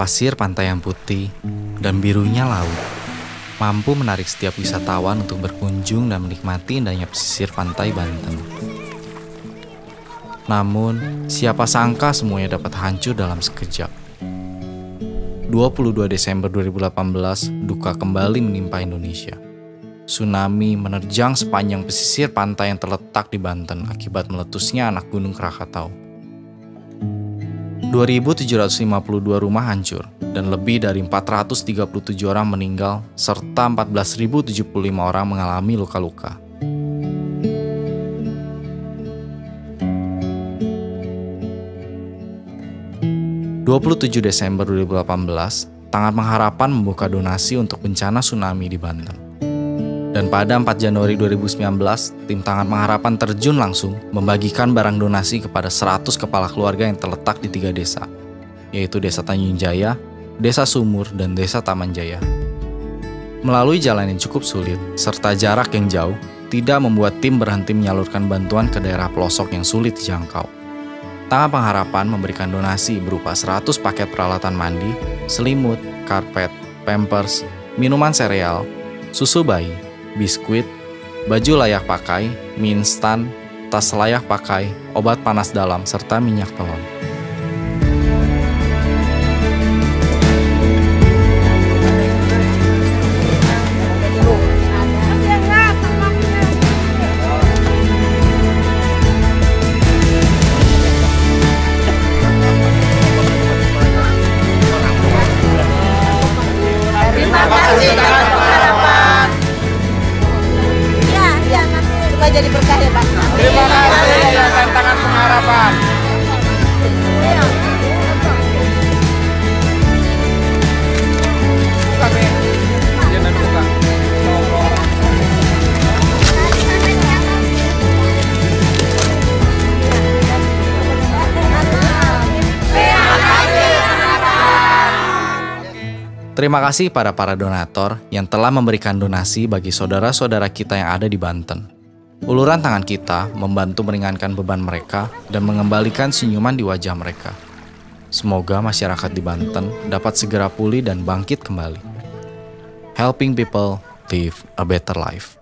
pasir pantai yang putih dan birunya laut mampu menarik setiap wisatawan untuk berkunjung dan menikmati indahnya pesisir pantai Banten. Namun, siapa sangka semuanya dapat hancur dalam sekejap. 22 Desember 2018, duka kembali menimpa Indonesia. Tsunami menerjang sepanjang pesisir pantai yang terletak di Banten akibat meletusnya anak gunung Krakatau. 2.752 rumah hancur dan lebih dari 437 orang meninggal serta 14.075 orang mengalami luka-luka. ...27 Desember 2018, Tangan Pengharapan membuka donasi untuk bencana tsunami di Banten. Dan pada 4 Januari 2019, tim Tangan Pengharapan terjun langsung membagikan barang donasi kepada 100 kepala keluarga yang terletak di tiga desa, yaitu Desa Tanjung Jaya, Desa Sumur, dan Desa Taman Jaya. Melalui jalan yang cukup sulit, serta jarak yang jauh, tidak membuat tim berhenti menyalurkan bantuan ke daerah pelosok yang sulit dijangkau. Tangan Pengharapan memberikan donasi berupa 100 paket peralatan mandi, selimut, karpet, pampers, minuman sereal, susu bayi, biskuit, baju layak pakai, mie instan, tas layak pakai, obat panas dalam, serta minyak telon. Jadi berkah ya Pak. Terima kasih Yayasan Tangan Pengharapan. Buka. Terima kasih pada para donatur yang telah memberikan donasi bagi saudara-saudara kita yang ada di Banten. Uluran tangan kita membantu meringankan beban mereka dan mengembalikan senyuman di wajah mereka. Semoga masyarakat di Banten dapat segera pulih dan bangkit kembali. Helping people live a better life.